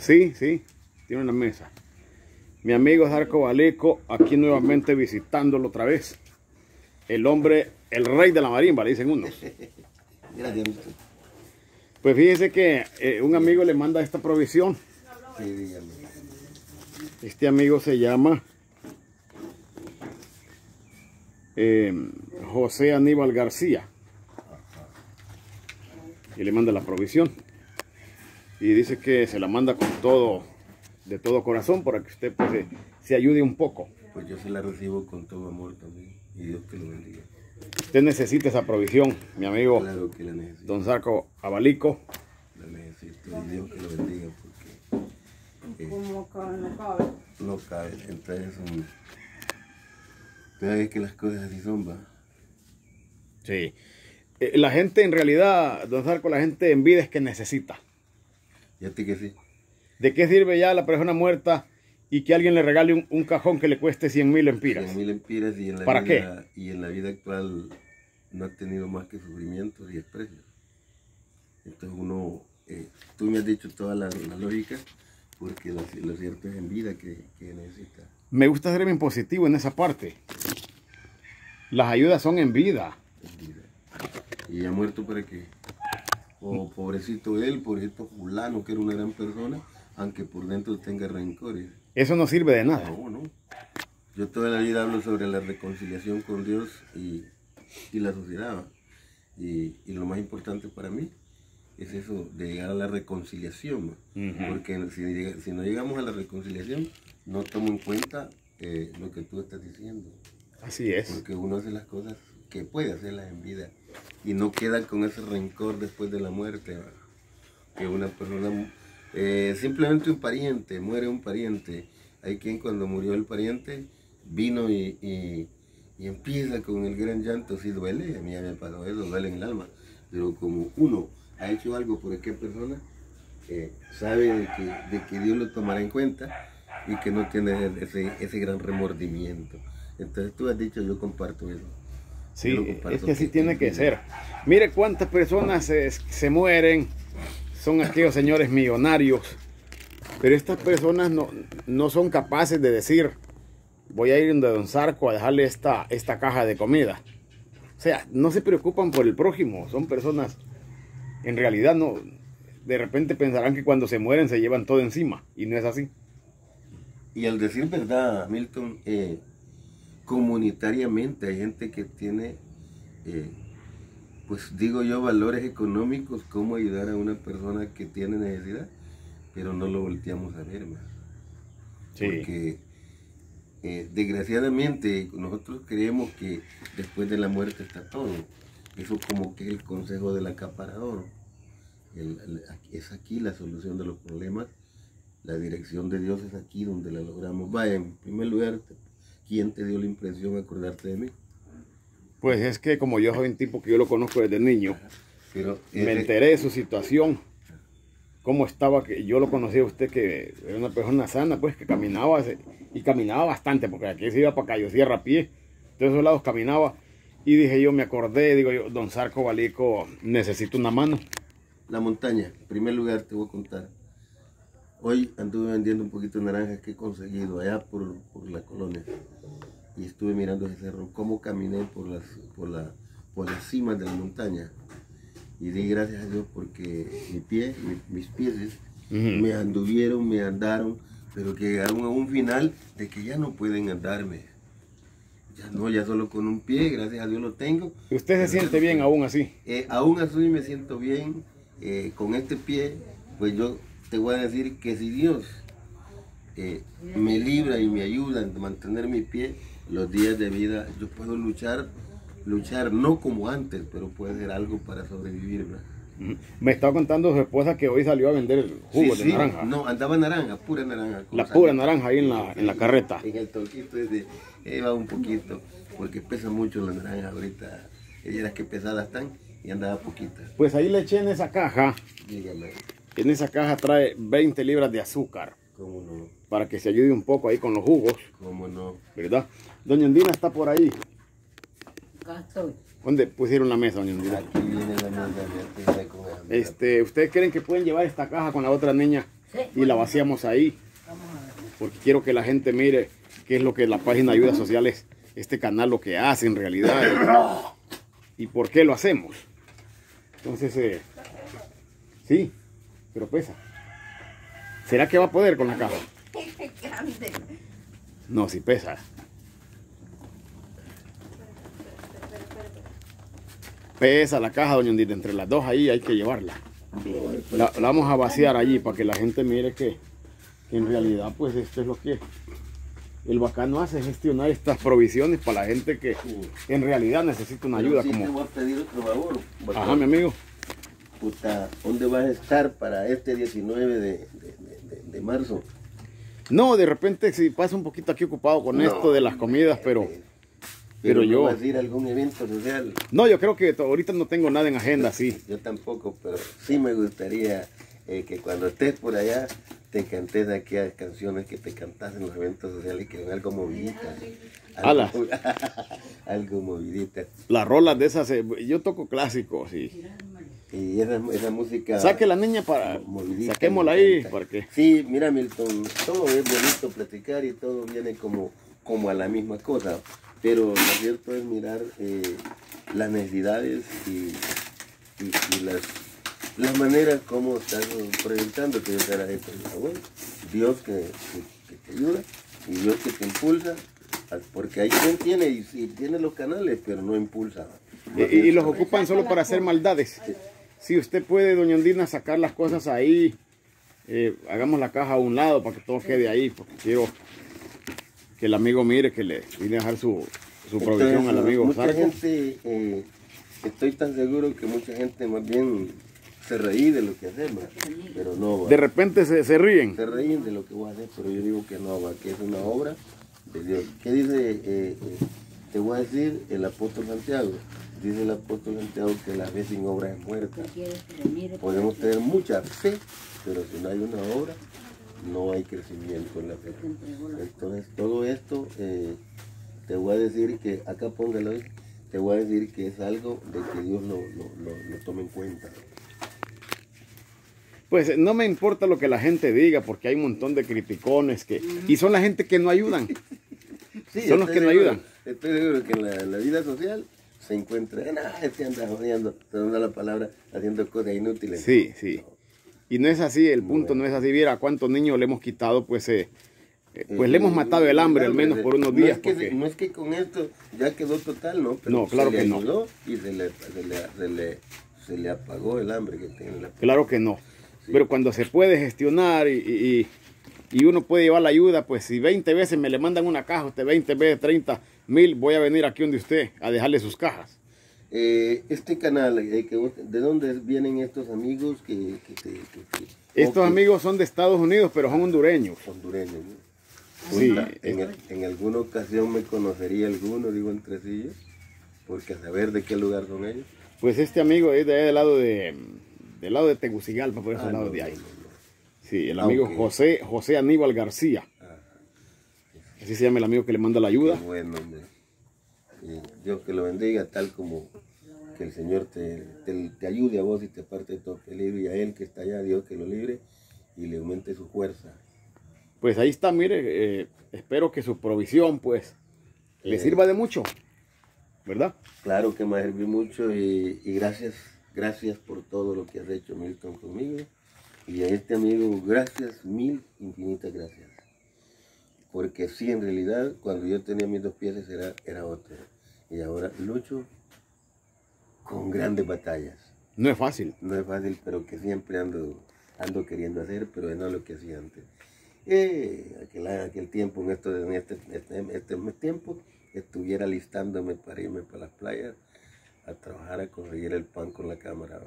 Sí, sí, tiene una mesa. Mi amigo Zarco Baleco, aquí nuevamente visitándolo otra vez. El hombre, el rey de la marimba, le dicen unos. Gracias. Pues fíjese que eh, un amigo le manda esta provisión. Sí, dígame. Este amigo se llama eh, José Aníbal García. Y le manda la provisión. Y dice que se la manda con todo, de todo corazón, para que usted pues, se, se ayude un poco. Pues yo se la recibo con todo amor también. Y Dios que lo bendiga. Usted necesita esa provisión, mi amigo Claro que la necesito. Don Zarco Abalico. La necesito. Y Dios que lo bendiga porque eh, Como que no cabe. no cabe. Entonces son... Ve que las cosas así son, va. Sí. Eh, La gente en realidad, Don Zarco, la gente en vida es que necesita. Fíjate que sí. ¿De qué sirve ya la persona muerta y que alguien le regale un, un cajón que le cueste 100 mil empiras? 100 mil empiras y en la ¿Para vida, Y en la vida actual no ha tenido más que sufrimientos y desprecios. Entonces uno, eh, tú me has dicho toda la, la lógica, porque lo, lo cierto es en vida que, que necesita. Me gusta ser bien positivo en esa parte. Las ayudas son en vida. en vida. Y ha muerto para que, o pobrecito él, pobrecito fulano, que era una gran persona, aunque por dentro tenga rencores. Eso no sirve de nada. No, no. Yo toda la vida hablo sobre la reconciliación con Dios y, y la sociedad. Y, y lo más importante para mí es eso, de llegar a la reconciliación. Porque si, si no llegamos a la reconciliación, no tomo en cuenta eh, lo que tú estás diciendo. Así es. Porque uno hace las cosas que puede hacerlas en vida y no queda con ese rencor después de la muerte. Que una persona, eh, simplemente un pariente, muere un pariente. Hay quien cuando murió el pariente vino y, y- y empieza con el gran llanto, sí duele, a mí ya me pasó eso, duele en el alma. Pero como uno ha hecho algo por aquella persona, eh, sabe de que, de que Dios lo tomará en cuenta y que no tiene ese, ese gran remordimiento. Entonces tú has dicho, yo comparto eso. Sí, es que así tiene que ser. Mire cuántas personas se, se mueren. Son aquellos señores millonarios. Pero estas personas no, no son capaces de decir, voy a ir donde Don Zarco a dejarle esta, esta caja de comida. O sea, no se preocupan por el prójimo. Son personas, en realidad no, de repente pensarán que cuando se mueren se llevan todo encima. Y no es así. Y al decir verdad, Milton, eh, comunitariamente hay gente que tiene, eh, pues digo yo, valores económicos, cómo ayudar a una persona que tiene necesidad, pero no lo volteamos a ver más. Porque eh, desgraciadamente nosotros creemos que después de la muerte está todo. Eso como que es el consejo del acaparador. El- el- es aquí la solución de los problemas. La dirección de Dios es aquí donde la logramos. Vaya, en primer lugar, ¿quién te dio la impresión de acordarte de mí? Pues es que como yo soy un tipo que yo lo conozco desde niño, Pero me enteré de su situación, cómo estaba, que yo lo conocí a usted que era una persona sana, pues que caminaba y caminaba bastante, porque aquí se iba para Cayo Sierra a pie, de esos lados caminaba, y dije yo, me acordé, digo yo, don Sarco Balico, necesito una mano. La montaña, en primer lugar te voy a contar. Hoy anduve vendiendo un poquito de naranjas que he conseguido allá por, por la colonia. Y estuve mirando ese cerro, cómo caminé por las, por, la, por las cimas de la montaña. Y di gracias a Dios porque mi pie, mi- mis pies me anduvieron, me andaron, pero que llegaron a un final de que ya no pueden andarme. Ya no, ya solo con un pie, gracias a Dios lo tengo. Usted se siente bien aún así. Eh, aún así me siento bien eh, con este pie, pues yo te voy a decir que si Dios eh, me libra y me ayuda a mantener mi pie, los días de vida yo puedo luchar, luchar no como antes, pero puede ser algo para sobrevivir. ¿verdad? Ujú. Me estaba contando su esposa que hoy salió a vender el jugo Sí, de sí, naranja. No, andaba naranja, pura naranja. La pura naranja ahí en la, en la carreta. En el toquito ese, va un poquito, porque pesa mucho la naranja ahorita. Ellas que pesadas están y andaba poquita. Pues ahí le eché en esa caja, Dígame, en esa caja trae 20 libras de azúcar, cómo no, para que se ayude un poco ahí con los jugos. cómo no. ¿verdad? Doña Andina está por ahí. Acá estoy. ¿Dónde pusieron la mesa, doña Andina? Aquí viene la mesa. Este, ¿Ustedes creen que pueden llevar esta caja con la otra niña Sí. y la vaciamos ahí. Vamos a ver. Porque quiero que la gente mire qué es lo que la página de ayudas sociales, este canal, lo que hace en realidad y por qué lo hacemos. Entonces, eh, sí, pero pesa. ¿Será que va a poder con la caja? Grande. No, sí pesa. Pesa la caja, doña Ondita. Entre las dos ahí hay que llevarla. La, la vamos a vaciar allí para que la gente mire que, que en realidad, pues esto es lo que el bacano hace, gestionar estas provisiones para la gente que en realidad necesita una ayuda. Te Como, voy a pedir otro favor. bacán. ajá, mi amigo. Puta, ¿dónde vas a estar para este 19 de, de- de- marzo? No, de repente si pasa un poquito aquí ocupado con No. esto de las comidas, pero Eh, pero ¿no yo- vas a ir a algún evento social? no, yo creo que ahorita no tengo nada en agenda, sí. Yo tampoco, pero sí me gustaría eh, que cuando estés por allá te cantes de aquellas canciones que te cantas en los eventos sociales que son algo moviditas. Alas. Algo, algo moviditas. Las rolas de esas, eh, yo toco clásicos y Y esa, esa música... saque la niña para, movidita, saquémosla ahí, para que, Sí, mira Milton, todo es bonito platicar y todo viene como, como a la misma cosa, pero lo cierto es mirar eh, las necesidades y, y- y las, las maneras como estás proyectando que Dios te hará esto. Ah, bueno, Dios que, que- que te ayuda y Dios que te impulsa, ah, porque hay quien tiene y, y tiene los canales, pero no impulsa. y, y los ocupan solo para hacer maldades. Si usted puede, doña Andina, sacar las cosas ahí, eh, hagamos la caja a un lado para que todo quede ahí, porque quiero que el amigo mire que le vine a dejar su, su provisión Entonces, al amigo Mucha Sarco. gente, eh, estoy tan seguro que mucha gente más bien se reí de lo que hacemos, pero no va. De repente se, se ríen. Se reín de lo que voy a hacer, pero yo digo que no va, que es una obra de Dios. ¿Qué dice? eh, te voy a decir el apóstol Santiago. Dice el apóstol Santiago que la fe sin obra es muerta. Podemos tener mucha fe, pero si no hay una obra, no hay crecimiento en la fe. Entonces, todo esto, eh, te voy a decir que, acá póngalo, ahí, te voy a decir que es algo de que Dios lo, lo, lo- lo tome en cuenta. Pues no me importa lo que la gente diga, porque hay un montón de criticones que... Y son la gente que no ayudan. Sí, Son los que no ayudan. Estoy seguro que en la, en la vida social se encuentra, ah, este anda jodiendo, perdón la palabra, haciendo cosas inútiles. Sí, sí. Y no es así, el punto no es así. Viera cuántos niños le hemos quitado, pues, eh, eh, pues le hemos matado el hambre al menos por unos No días. es, que, porque- no es que con esto ya quedó total, ¿no? Pero No, claro se le que no. Y se le, se, le, se, le, se le apagó el hambre que tiene la Claro que no. Pero cuando se puede gestionar y, y- y uno puede llevar la ayuda, pues si 20 veces me le mandan una caja, usted 20 veces 30 mil, voy a venir aquí donde usted a dejarle sus cajas. Eh, este canal, eh, que ¿de dónde vienen estos amigos que, que, te- que- que- Estos amigos son de Estados Unidos, pero son hondureños. hondureños? ¿no? Sí, en, alguna ocasión me conocería alguno, digo entre ellos, porque a saber de qué lugar son ellos. Pues este amigo es de ahí del lado de, del lado de Tegucigalpa, por ese Ah, lado no, de ahí. no, no, no. Sí, el Ah, amigo. José, José Aníbal García. Así se llama el amigo que le manda la qué ayuda. bueno, hombre. Y Dios que lo bendiga, tal como que el Señor te, te, te ayude a vos y te parte de todo peligro, y a Él que está allá, Dios que lo libre y le aumente su fuerza. Pues ahí está, mire, eh, espero que su provisión, pues, le Eh. sirva de mucho, ¿verdad? Claro que me ha servido mucho y, y gracias, gracias por todo lo que has hecho Milton conmigo. Y a este amigo, gracias, mil infinitas gracias. Porque sí, en realidad, cuando yo tenía mis dos pies era, era otro. Y ahora lucho con grandes batallas. No es fácil. No es fácil, pero que siempre ando, ando queriendo hacer, pero no lo que hacía antes. Eh, aquel, aquel tiempo, en, esto, en este, este, este tiempo, estuviera listándome para irme para las playas a trabajar, a conseguir el pan con la cámara.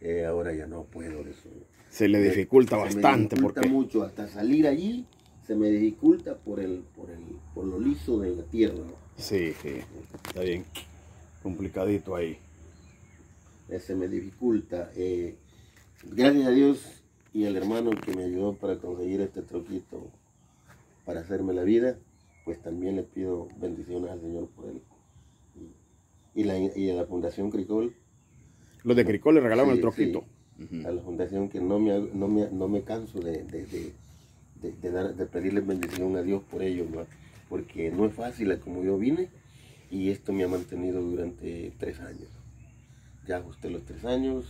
Eh, ahora ya no puedo eso. Se le dificulta Se me bastante dificulta porque mucho, hasta salir allí se me dificulta por el, por el, por lo liso de la tierra. sí, sí, está bien complicadito ahí. Eh, se me dificulta. eh, gracias a Dios y al hermano que me ayudó para conseguir este troquito para hacerme la vida, pues también le pido bendiciones al Señor por él. Y, la, y a la Fundación Cricol. Los de Cricol le regalaron Sí, el troquito. sí. a la fundación que no me, no me, no me canso de, de, de, de, dar, de pedirle bendición a Dios por ello, ¿va? porque no es fácil como yo vine y esto me ha mantenido durante tres años. Ya ajusté los tres años,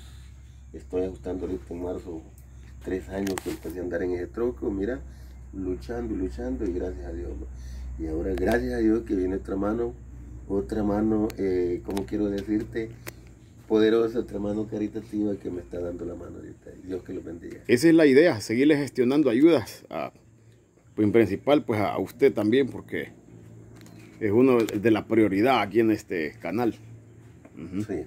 estoy ajustando ahorita en marzo tres años que empecé a andar en ese troco, mira, luchando y luchando y gracias a Dios. Y ahora gracias a Dios que viene otra mano, otra mano, eh, como quiero decirte, poderosa, otra mano caritativa que me está dando la mano ahorita. Dios que lo bendiga. Esa es la idea, seguirle gestionando ayudas, a, en principal pues a usted también, porque es uno de la prioridad aquí en este canal. Sí.